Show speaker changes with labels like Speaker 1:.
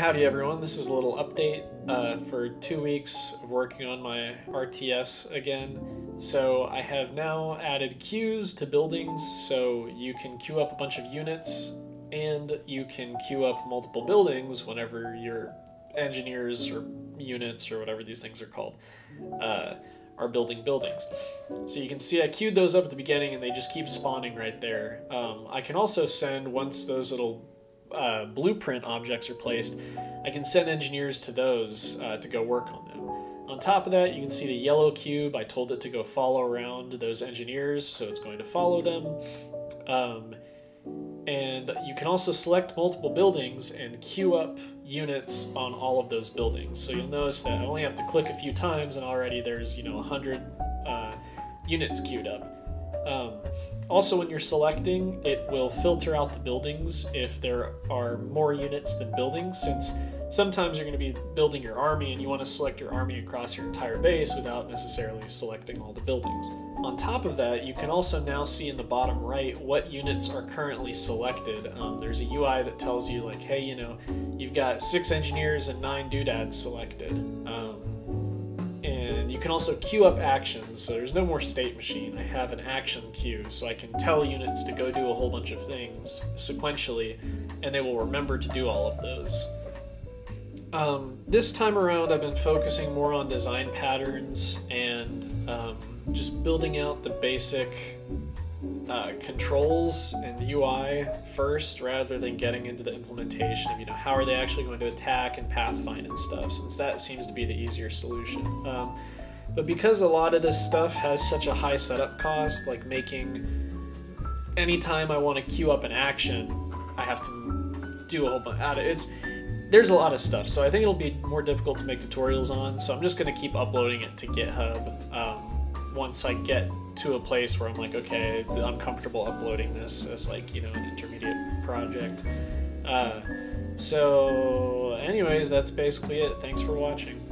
Speaker 1: Howdy everyone, this is a little update uh, for two weeks of working on my RTS again. So I have now added queues to buildings so you can queue up a bunch of units and you can queue up multiple buildings whenever your engineers or units or whatever these things are called uh, are building buildings. So you can see I queued those up at the beginning and they just keep spawning right there. Um, I can also send, once those little uh, blueprint objects are placed, I can send engineers to those uh, to go work on them. On top of that, you can see the yellow cube. I told it to go follow around those engineers, so it's going to follow them. Um, and you can also select multiple buildings and queue up units on all of those buildings. So you'll notice that I only have to click a few times and already there's, you know, 100 uh, units queued up. Um, also, when you're selecting, it will filter out the buildings if there are more units than buildings, since sometimes you're going to be building your army and you want to select your army across your entire base without necessarily selecting all the buildings. On top of that, you can also now see in the bottom right what units are currently selected. Um, there's a UI that tells you like, hey, you know, you've got six engineers and nine doodads selected. Um, you can also queue up actions, so there's no more state machine. I have an action queue, so I can tell units to go do a whole bunch of things sequentially, and they will remember to do all of those. Um, this time around, I've been focusing more on design patterns and um, just building out the basic uh, controls and the UI first, rather than getting into the implementation of you know how are they actually going to attack and pathfind and stuff, since that seems to be the easier solution. Um, but because a lot of this stuff has such a high setup cost, like making anytime I want to queue up an action, I have to do a whole bunch. Out of it's there's a lot of stuff, so I think it'll be more difficult to make tutorials on. So I'm just gonna keep uploading it to GitHub um, once I get to a place where I'm like, okay, I'm comfortable uploading this as like you know an intermediate project. Uh, so, anyways, that's basically it. Thanks for watching.